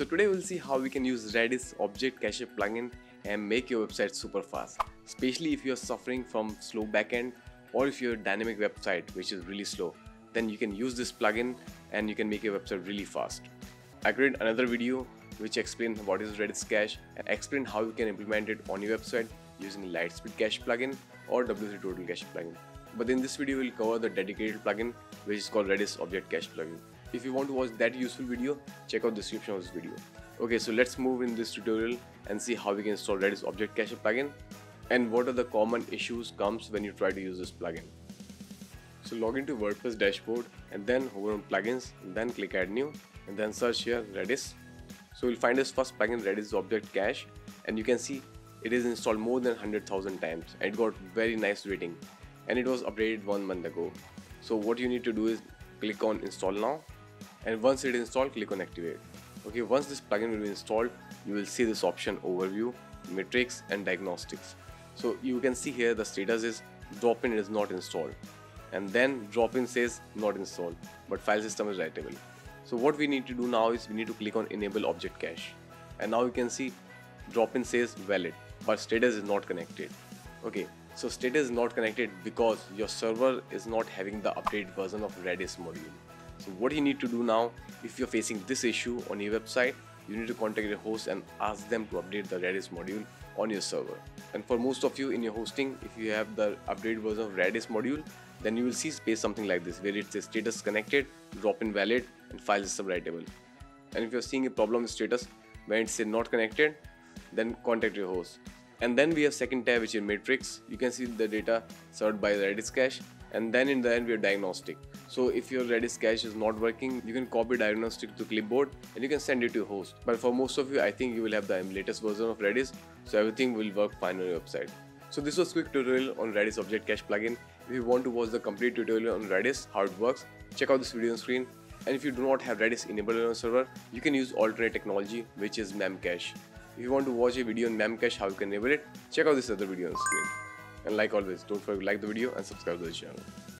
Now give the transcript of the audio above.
So today we'll see how we can use Redis Object Cache plugin and make your website super fast, especially if you're suffering from slow backend or if you're a dynamic website which is really slow, then you can use this plugin and you can make your website really fast. I created another video which explains what is Redis Cache and explain how you can implement it on your website using LiteSpeed Cache plugin or W3 Total Cache plugin. But in this video we'll cover the dedicated plugin which is called Redis Object Cache plugin. If you want to watch that useful video, check out the description of this video. Okay, so let's move in this tutorial and see how we can install Redis Object Cache plugin and what are the common issues comes when you try to use this plugin. So log into WordPress dashboard and then hover on plugins then click add new and then search here Redis. So you'll find this first plugin Redis Object Cache and you can see it is installed more than 100,000 times and it got very nice rating and it was updated one month ago. So what you need to do is click on install now and once it is installed click on activate. Okay once this plugin will be installed you will see this option overview metrics and diagnostics. So you can see here the status is drop-in is not installed. And then drop-in says not installed but file system is writable. So what we need to do now is we need to click on enable object cache. And now you can see drop-in says valid but status is not connected. Okay so status is not connected because your server is not having the updated version of redis module so what you need to do now, if you're facing this issue on your website, you need to contact your host and ask them to update the Redis module on your server. And for most of you in your hosting, if you have the updated version of Redis module, then you will see space something like this where it says status connected, drop in valid, and file system writable. And if you're seeing a problem with status when it says not connected, then contact your host. And then we have second tab which is metrics. You can see the data served by the Redis cache and then in the end we are diagnostic. So if your redis cache is not working you can copy diagnostic to clipboard and you can send it to your host. But for most of you i think you will have the latest version of redis so everything will work fine on your website so this was quick tutorial on redis object cache plugin. If you want to watch the complete tutorial on redis how it works check out this video on screen. And if you do not have redis enabled on your server you can use alternate technology which is memcache. If you want to watch a video on memcache how you can enable it check out this other video on screen and like always, don't forget to like the video and subscribe to the channel.